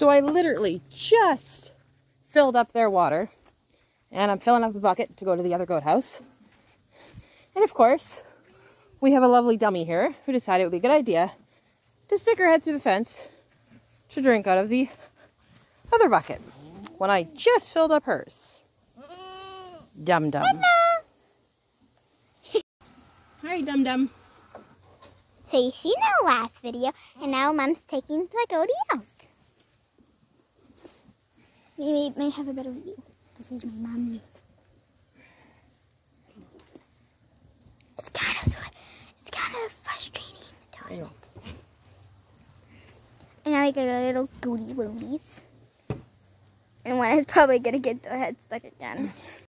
So I literally just filled up their water. And I'm filling up the bucket to go to the other goat house. And of course, we have a lovely dummy here who decided it would be a good idea to stick her head through the fence to drink out of the other bucket when I just filled up hers. Dum dum. Hi, dum dum. So you seen our last video, and now Mom's taking the goatee out. Maybe it might have a better view. This is my mom. It's kind of it's kind of frustrating. I know. And now we got our little goatee woolies. And one is probably gonna get their head stuck again.